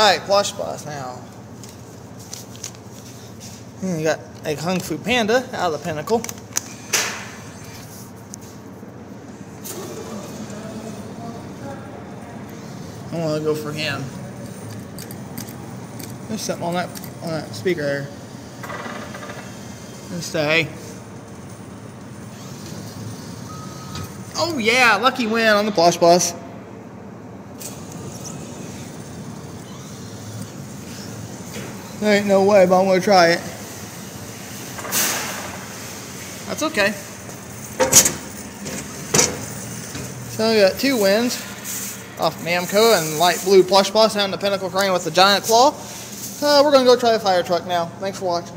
Alright, Plush Bus now. And you got a Kung Fu Panda out of the Pinnacle. I want to go for him. There's something on that on that speaker there. Let's stay. Oh yeah, lucky win on the plush bus. There ain't no way, but I'm gonna try it. That's okay. So we got two wins off Namco and light blue plush bus and the Pinnacle crane with the giant claw. Uh, we're gonna go try the fire truck now. Thanks for watching.